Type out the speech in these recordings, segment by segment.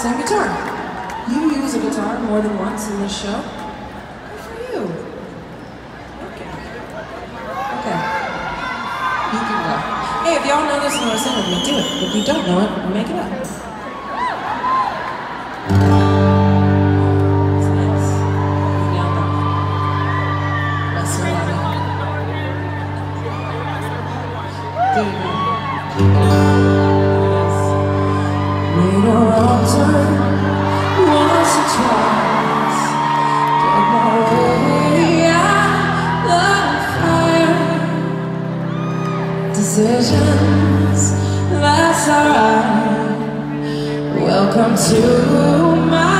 Same guitar. You use a guitar more than once in this show. Good for you. Okay. Okay. You can go. Hey, if y'all know this and want to sing with me, do it. If you don't know it, make it up. Thank you. decisions. That's alright. Welcome to my.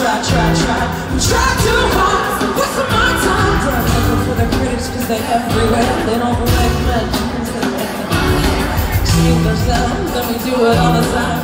try, try, try, try too hard. Wasting my time. Don't for the critics, cause they everywhere. They don't reflect my dreams. They make them. See themselves, and we do it all the time.